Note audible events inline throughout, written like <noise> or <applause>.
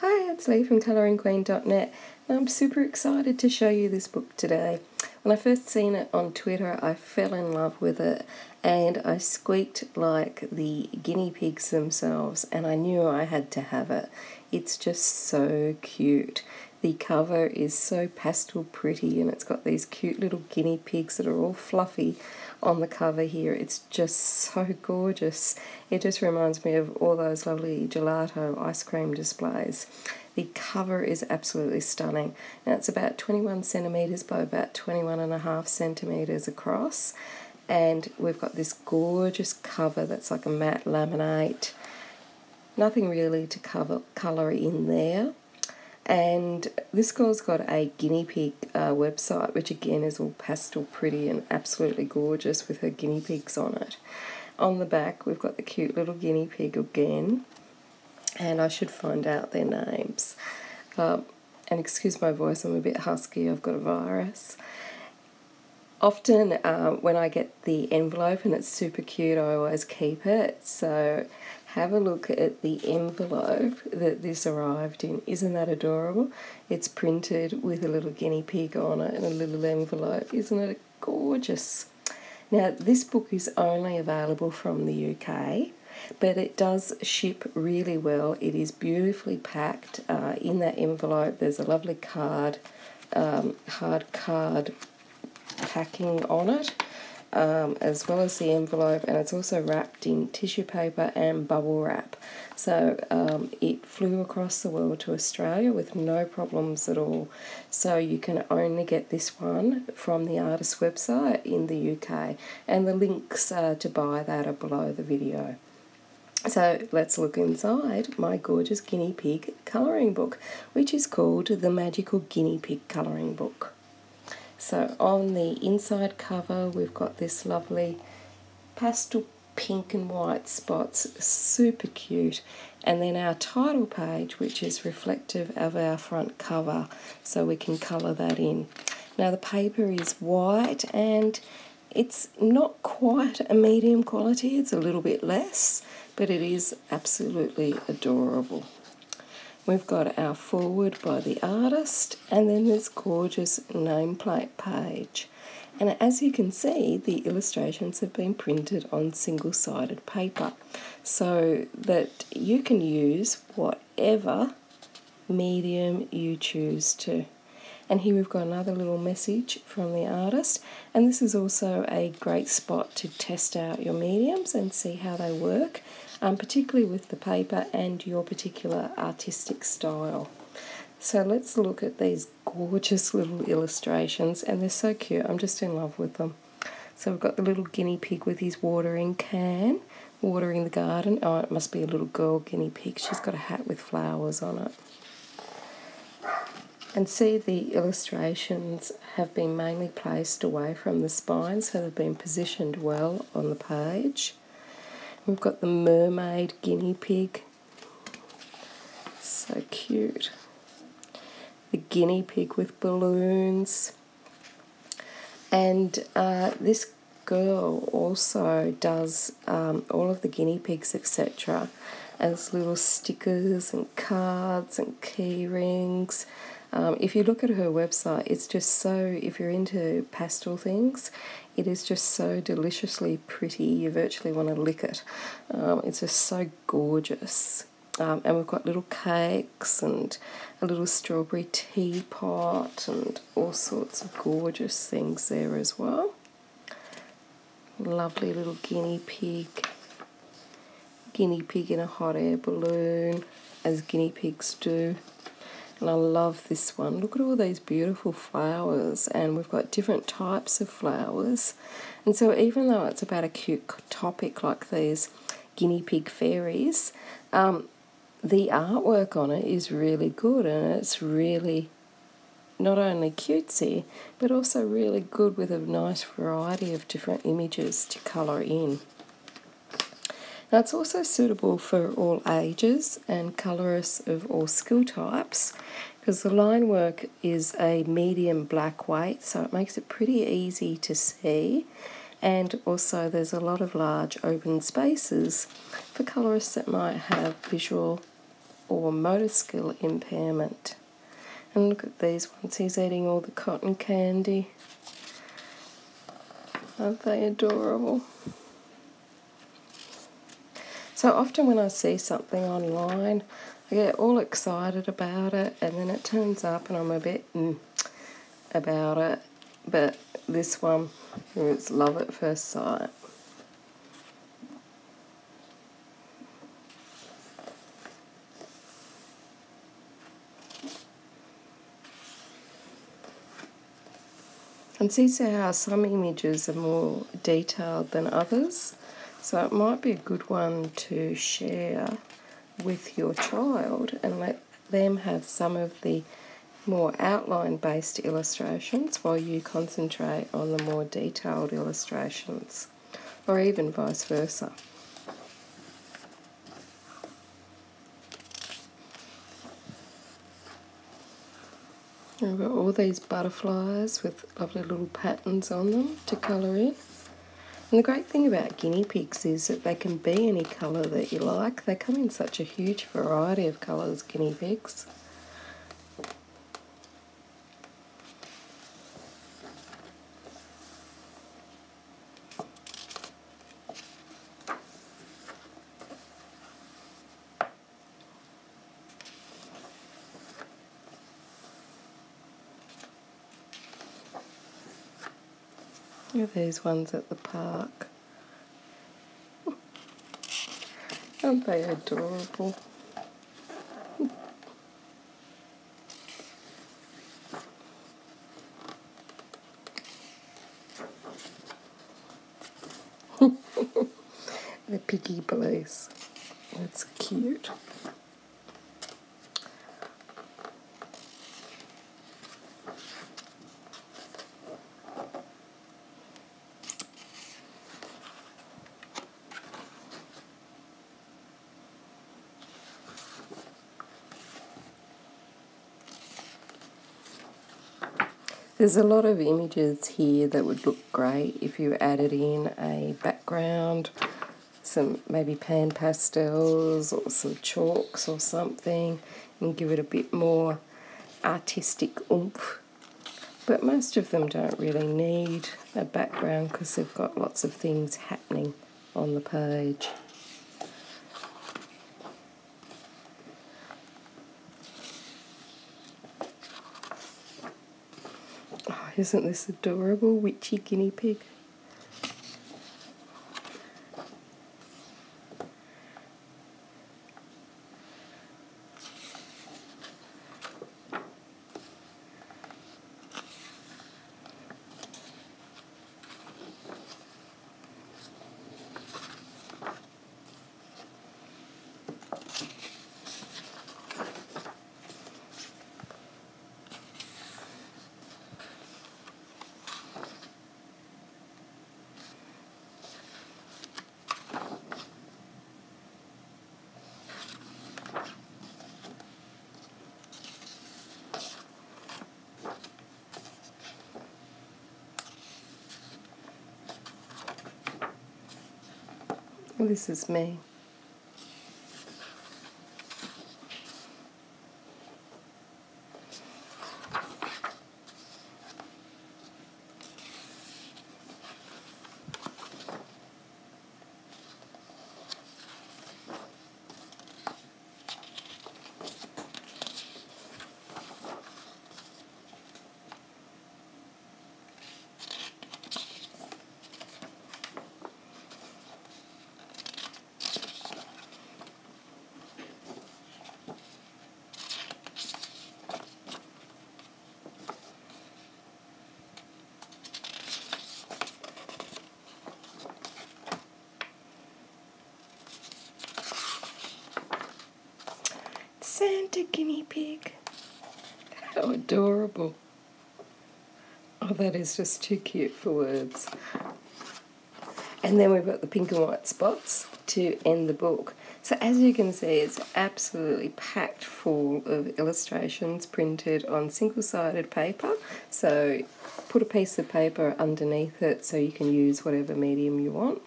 Hi, it's Lea from ColouringQueen.net and I'm super excited to show you this book today. When I first seen it on Twitter, I fell in love with it and I squeaked like the guinea pigs themselves and I knew I had to have it. It's just so cute. The cover is so pastel pretty and it's got these cute little guinea pigs that are all fluffy on the cover here. It's just so gorgeous. It just reminds me of all those lovely gelato ice cream displays. The cover is absolutely stunning. Now it's about 21 centimetres by about 21 and a half centimetres across and we've got this gorgeous cover that's like a matte laminate. Nothing really to cover colour in there and this girl's got a guinea pig uh, website, which again is all pastel pretty and absolutely gorgeous with her guinea pigs on it. On the back, we've got the cute little guinea pig again, and I should find out their names. Um, and excuse my voice, I'm a bit husky, I've got a virus. Often, uh, when I get the envelope and it's super cute, I always keep it. So have a look at the envelope that this arrived in. Isn't that adorable? It's printed with a little guinea pig on it and a little envelope. Isn't it gorgeous? Now, this book is only available from the UK, but it does ship really well. It is beautifully packed. Uh, in that envelope, there's a lovely card, um, hard card packing on it um, as well as the envelope, and it's also wrapped in tissue paper and bubble wrap. So um, it flew across the world to Australia with no problems at all. So you can only get this one from the artist website in the UK, and the links uh, to buy that are below the video. So let's look inside my gorgeous guinea pig colouring book, which is called the Magical Guinea Pig Colouring Book. So on the inside cover, we've got this lovely pastel pink and white spots, super cute. And then our title page, which is reflective of our front cover, so we can colour that in. Now the paper is white and it's not quite a medium quality, it's a little bit less, but it is absolutely adorable. We've got our forward by the artist and then this gorgeous nameplate page. And as you can see, the illustrations have been printed on single-sided paper so that you can use whatever medium you choose to. And here we've got another little message from the artist. And this is also a great spot to test out your mediums and see how they work um, particularly with the paper and your particular artistic style. So let's look at these gorgeous little illustrations, and they're so cute. I'm just in love with them. So we've got the little guinea pig with his watering can, watering the garden. Oh, it must be a little girl guinea pig. She's got a hat with flowers on it. And see the illustrations have been mainly placed away from the spine, so they've been positioned well on the page. We've got the mermaid guinea pig. So cute. The guinea pig with balloons. And uh, this girl also does um, all of the guinea pigs, etc., as little stickers and cards and key rings. Um, if you look at her website, it's just so, if you're into pastel things, it is just so deliciously pretty, you virtually want to lick it. Um, it's just so gorgeous. Um, and we've got little cakes and a little strawberry teapot and all sorts of gorgeous things there as well. Lovely little guinea pig. Guinea pig in a hot air balloon, as guinea pigs do. And I love this one. Look at all these beautiful flowers, and we've got different types of flowers. And so, even though it's about a cute topic like these guinea pig fairies, um, the artwork on it is really good, and it's really not only cutesy, but also really good with a nice variety of different images to colour in. Now it's also suitable for all ages and colourists of all skill types because the line work is a medium black weight so it makes it pretty easy to see and also there's a lot of large open spaces for colourists that might have visual or motor skill impairment. And look at these ones, he's eating all the cotton candy. Aren't they adorable? So often when I see something online, I get all excited about it, and then it turns up, and I'm a bit mm, about it. But this one, it's love at first sight. And see how some images are more detailed than others. So it might be a good one to share with your child and let them have some of the more outline based illustrations while you concentrate on the more detailed illustrations, or even vice versa. I've got all these butterflies with lovely little patterns on them to colour in. And the great thing about guinea pigs is that they can be any colour that you like. They come in such a huge variety of colours, guinea pigs. Look at these ones at the park. Aren't they adorable? <laughs> the piggy police. That's cute. There's a lot of images here that would look great if you added in a background, some maybe pan pastels or some chalks or something and give it a bit more artistic oomph. But most of them don't really need a background because they've got lots of things happening on the page. Isn't this adorable witchy guinea pig? This is me. Santa guinea pig. How adorable. Oh, that is just too cute for words. And then we've got the pink and white spots to end the book. So as you can see, it's absolutely packed full of illustrations printed on single-sided paper. So put a piece of paper underneath it so you can use whatever medium you want.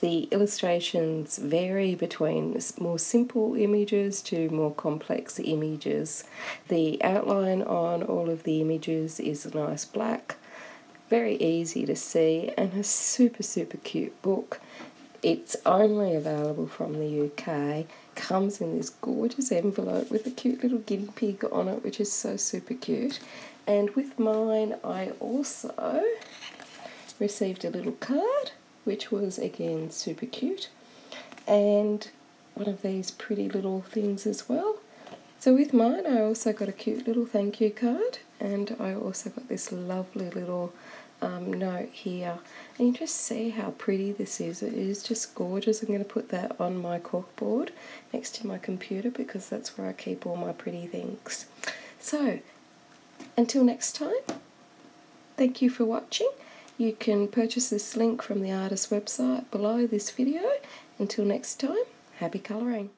The illustrations vary between more simple images to more complex images. The outline on all of the images is a nice black, very easy to see, and a super, super cute book. It's only available from the UK. Comes in this gorgeous envelope with a cute little guinea pig on it, which is so super cute. And with mine, I also received a little card which was again super cute, and one of these pretty little things as well. So with mine, I also got a cute little thank you card, and I also got this lovely little um, note here. And you just see how pretty this is. It is just gorgeous. I'm going to put that on my corkboard next to my computer because that's where I keep all my pretty things. So, until next time, thank you for watching. You can purchase this link from the artist's website below this video. Until next time, happy colouring.